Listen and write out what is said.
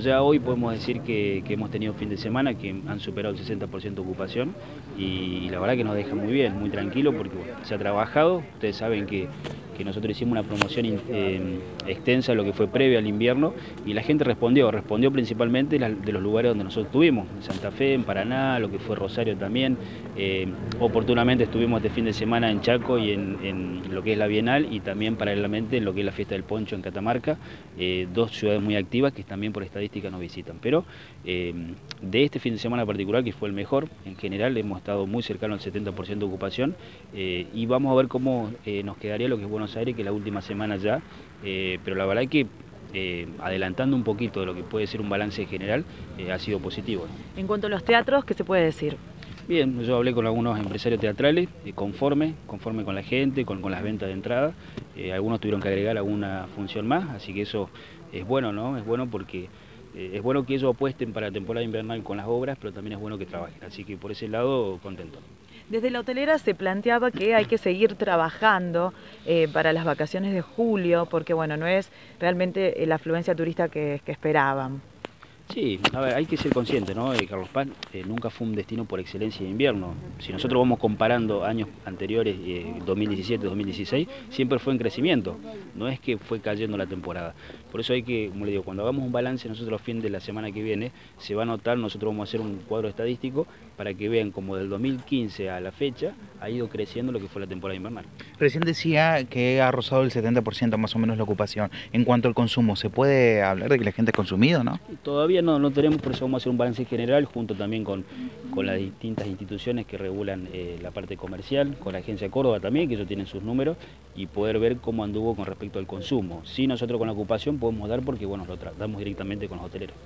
Ya hoy podemos decir que, hemos tenido fin de semana que han superado el 60% de ocupación y, la verdad que nos deja muy bien, muy tranquilo porque se ha trabajado, ustedes saben que que nosotros hicimos una promoción eh, extensa de lo que fue previo al invierno y la gente respondió, respondió principalmente de los lugares donde nosotros estuvimos, en Santa Fe, en Paraná, lo que fue Rosario también. Eh, oportunamente estuvimos este fin de semana en Chaco y en, lo que es la Bienal y también paralelamente en lo que es la fiesta del Poncho en Catamarca, eh, dos ciudades muy activas que también por estadística nos visitan. Pero de este fin de semana particular, que fue el mejor, en general hemos estado muy cercanos al 70% de ocupación y vamos a ver cómo nos quedaría lo que es Buenos Aires, que la última semana ya, eh, pero la verdad es que eh, adelantando un poquito de lo que puede ser un balance general, eh, ha sido positivo. En cuanto a los teatros, ¿qué se puede decir? Bien, yo hablé con algunos empresarios teatrales, conforme, conforme con la gente, con, con las ventas de entrada. algunos tuvieron que agregar alguna función más, así que eso es bueno, ¿no? Es bueno porque es bueno que ellos apuesten para la temporada invernal con las obras, pero también es bueno que trabajen. Así que por ese lado, contento. Desde la hotelera se planteaba que hay que seguir trabajando eh, para las vacaciones de julio, porque bueno, no es realmente la afluencia turista que esperaban. Sí, a ver, hay que ser consciente, ¿no? Eh, Carlos Paz eh, nunca fue un destino por excelencia de invierno. Si nosotros vamos comparando años anteriores, 2017, 2016, siempre fue en crecimiento. No es que fue cayendo la temporada. Por eso hay que, como le digo, cuando hagamos un balance nosotros los fines de la semana que viene, se va a notar, nosotros vamos a hacer un cuadro estadístico para que vean como del 2015 a la fecha ha ido creciendo lo que fue la temporada invernal. Recién decía que ha rozado el 70% más o menos la ocupación. En cuanto al consumo, ¿se puede hablar de que la gente ha consumido, no? Todavía no, no tenemos, por eso vamos a hacer un balance general junto también con, con las distintas instituciones que regulan eh, la parte comercial, con la agencia Córdoba también, que ellos tienen sus números, y poder ver cómo anduvo con respecto al consumo. Si nosotros con la ocupación podemos dar porque bueno, lo tratamos directamente con los hoteleros.